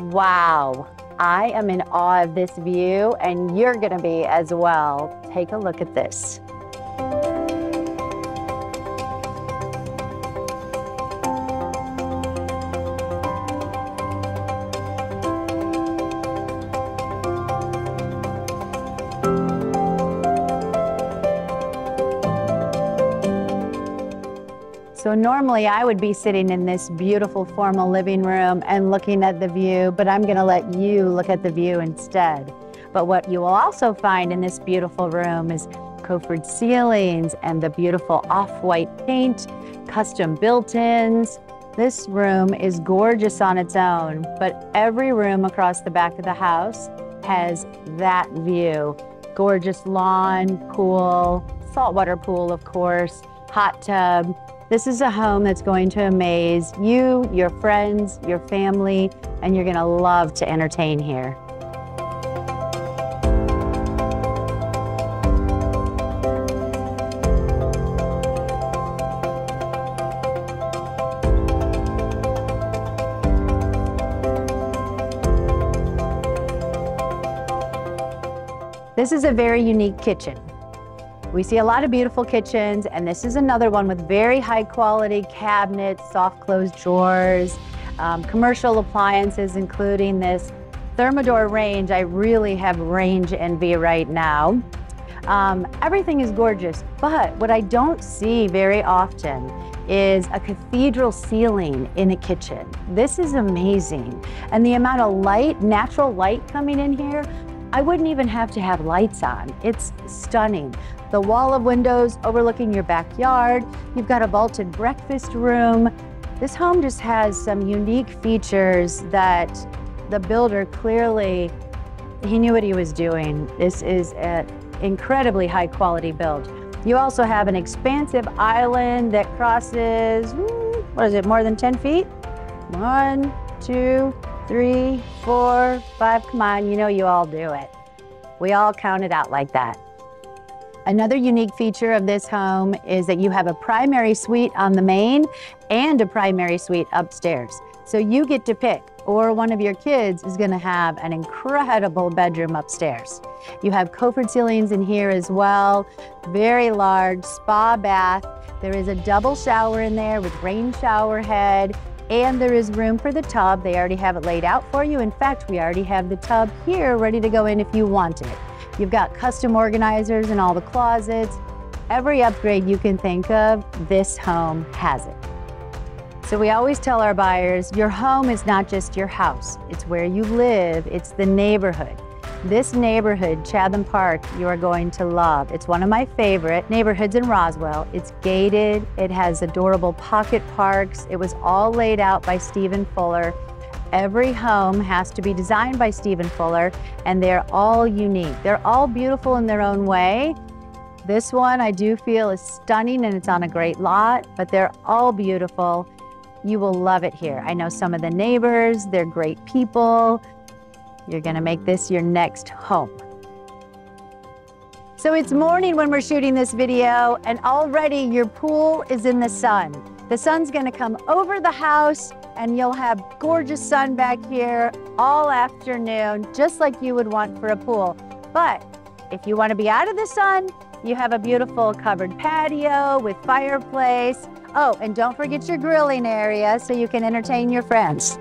Wow, I am in awe of this view, and you're to be as well. Take a look at this. So normally I would be sitting in this beautiful formal living room and looking at the view, but I'm gonna let you look at the view instead. But what you will also find in this beautiful room is coffered ceilings and the beautiful off-white paint, custom built-ins. This room is gorgeous on its own, but every room across the back of the house has that view. Gorgeous lawn, pool, saltwater pool, of course, hot tub, this is a home that's going to amaze you, your friends, your family, and you're going to love to entertain here. This is a very unique kitchen. We see a lot of beautiful kitchens, and this is another one with very high quality cabinets, soft closed drawers, um, commercial appliances, including this Thermador range. I really have range envy right now. Um, everything is gorgeous, but what I don't see very often is a cathedral ceiling in a kitchen. This is amazing. And the amount of light, natural light coming in here, I wouldn't even have to have lights on. It's stunning. The wall of windows overlooking your backyard. You've got a vaulted breakfast room. This home just has some unique features that the builder clearly, he knew what he was doing. This is an incredibly high quality build. You also have an expansive island that crosses, hmm, what is it, more than 10 feet? One, two, three, four, five. Come on, you know you all do it. We all count it out like that. Another unique feature of this home is that you have a primary suite on the main and a primary suite upstairs. So you get to pick, or one of your kids is gonna have an incredible bedroom upstairs. You have coffered ceilings in here as well, very large spa bath. There is a double shower in there with rain shower head, and there is room for the tub. They already have it laid out for you. In fact, we already have the tub here ready to go in if you want it. You've got custom organizers in all the closets. Every upgrade you can think of, this home has it. So we always tell our buyers, your home is not just your house. It's where you live, it's the neighborhood. This neighborhood, Chatham Park, you are going to love. It's one of my favorite neighborhoods in Roswell. It's gated, it has adorable pocket parks. It was all laid out by Stephen Fuller. Every home has to be designed by Stephen Fuller, and they're all unique. They're all beautiful in their own way. This one I do feel is stunning and it's on a great lot, but they're all beautiful. You will love it here. I know some of the neighbors, they're great people. You're gonna make this your next home. So it's morning when we're shooting this video and already your pool is in the sun. The sun's gonna come over the house and you'll have gorgeous sun back here all afternoon, just like you would want for a pool. But if you want to be out of the sun, you have a beautiful covered patio with fireplace. Oh, and don't forget your grilling area so you can entertain your friends.